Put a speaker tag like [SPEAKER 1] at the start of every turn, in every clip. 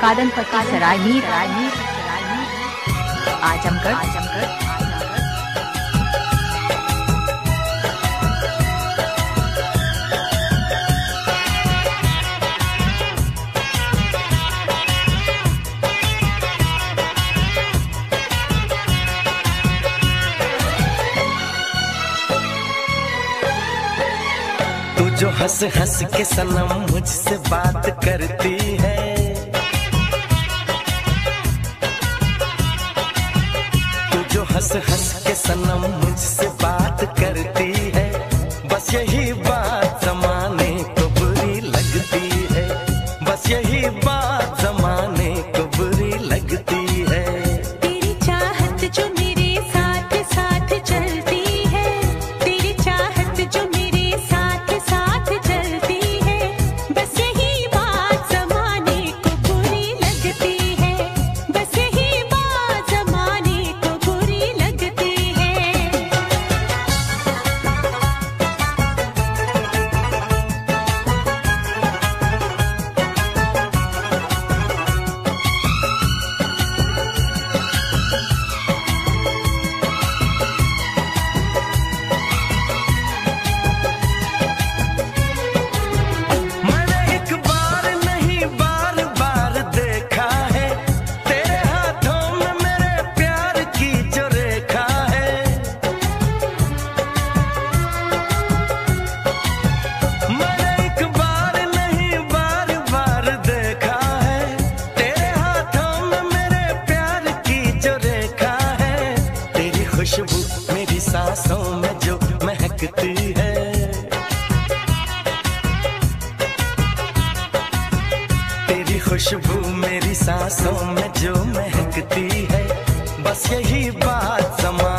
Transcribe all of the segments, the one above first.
[SPEAKER 1] कादन पट्टी सराय आजमगढ़ आजमगढ़
[SPEAKER 2] जो हंस हंस के सनम मुझसे बात करती है हंस हंस के सनम मुझसे बात करती है। बस यही सांसों में जो महकती है बस यही बात समझ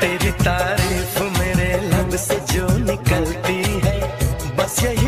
[SPEAKER 2] तेरी तारीफ़ मेरे लब से जो निकलती है। बस यही